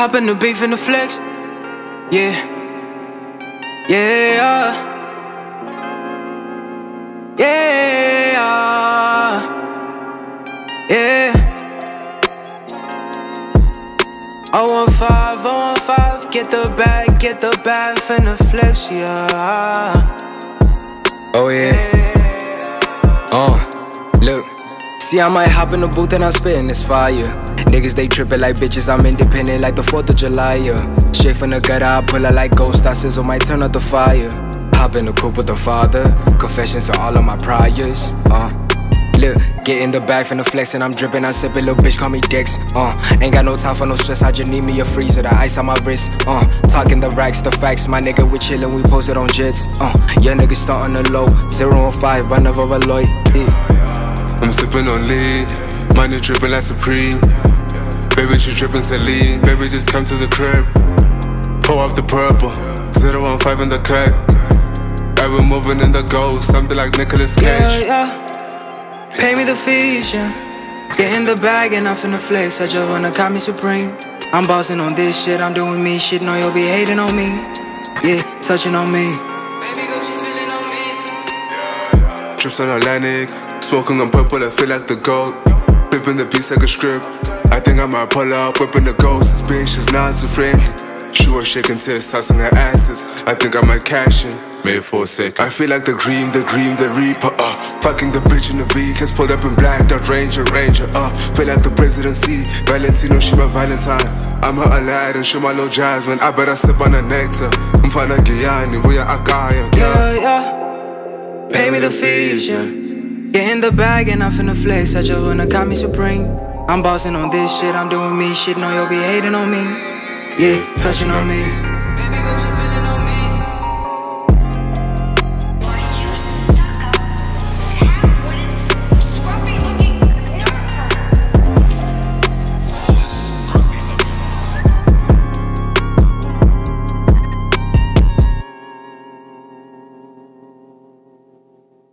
Hop in the beef in the flex. Yeah. Yeah. Yeah. Yeah. I want five, I want five. get the bag, get the bag, finna flex, yeah. Oh yeah. Uh, look. See, I might hop in the booth and I'm spitting this fire. Niggas, they trippin' like bitches, I'm independent like the 4th of July, yeah. Straight from the gutter, I pull out like ghost, I sizzle, might turn up the fire. Hop in the coupe with the father, confessions to all of my priors, uh. Look, get in the bag the flex and I'm dripping, I'm sipping, little bitch call me Dex. Uh, ain't got no time for no stress, I just need me a freezer, the ice on my wrist. Uh, talking the racks, the facts, my nigga we chillin', we posted on jets. Uh, yeah niggas starting the low, zero on five, over Lloyd. Yeah. I'm sipping on lean, money dripping like Supreme. Baby, she dripping Celine, baby, just come to the crib. Pull off the purple, zero on five in the cut. I been moving in the ghost, something like Nicolas Cage. Yeah, yeah. Pay me the fees, yeah. Get in the bag and I'm finna flex. I just wanna call me supreme. I'm bossing on this shit, I'm doing me shit. Know you'll be hating on me. Yeah, touching on me. Baby, got you feeling on me. Trips on Atlantic, smoking on purple, I feel like the goat. Flipping the beats like a strip. I think I might pull up, whipping the ghost. This bitch is not too friendly. She was shaking tits, tossing her asses. I think I might cash in. Made for a second. I feel like the Green, the Green, the Reaper, uh Fucking the bitch in the V, just pulled up in black, Dodge Ranger, Ranger, uh Feel like the presidency, Valentino, she my Valentine I'm her Aladdin, she my little Jasmine I better sip on the nectar I'm Mfana Giyani, we are Agaya, yeah Yeah, yeah Pay me the fees, yeah Get in the bag and I'm finna flex. I just wanna call me supreme I'm bossing on this shit, I'm doing me shit. Know you'll be hating on me. Yeah, touching on me